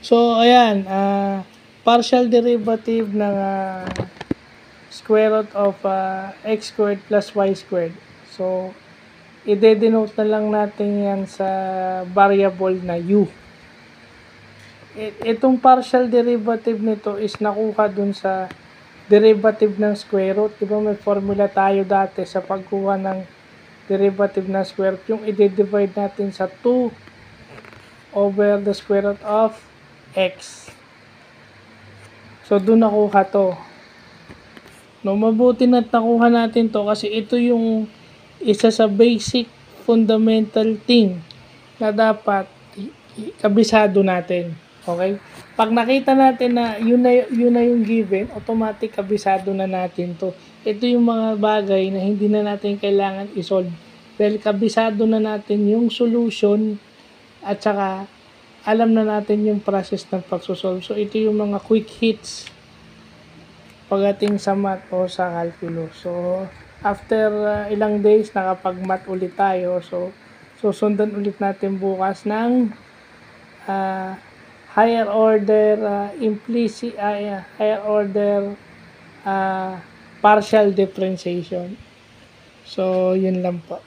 So, ayan, ah, partial derivative ng ah, square root of ah, x squared plus y squared. So, i-denote na lang natin yan sa variable na u. Itong partial derivative nito is nakuha dun sa derivative ng square root. Di ba may formula tayo dati sa pagkuha ng derivative ng square root. Yung i-divide natin sa 2 over the square root of x. So, doon nakuha to. No, mabuti na't nakuha natin to kasi ito yung isa sa basic fundamental thing na dapat kabisado natin. Okay? Pag nakita natin na yun na, yun na yung given, automatic kabisado na natin to. Ito yung mga bagay na hindi na natin kailangan isolve. Dahil kabisado na natin yung solution at saka alam na natin yung process ng pagsosolve. So, ito yung mga quick hits pagdating sa math o sa calculus. So, after uh, ilang days, nakapag-math ulit tayo. So, susundan ulit natin bukas ng uh, higher order uh, implicit, uh, higher order uh, partial differentiation. So, yun lang po.